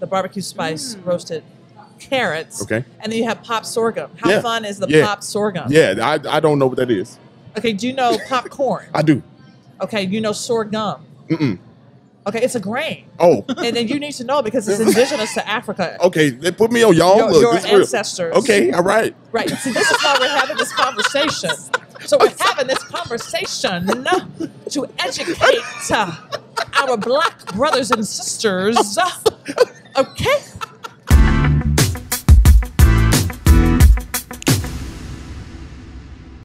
the barbecue spice mm. roasted carrots. Okay. And then you have pop sorghum. How Yeah. fun is the Yeah. pop sorghum? Yeah, I, I don't know what that is. Okay, do you know popcorn? I do. Okay, you know sorghum. Mm-mm. Okay, it's a grain. Oh, And then you need to know because it's indigenous to Africa. okay. They put me on y'all. Your, Look, your this real. ancestors. Okay, all right. Right. See, this is why we're having this conversation. So we're having this conversation to educate our black brothers and sisters.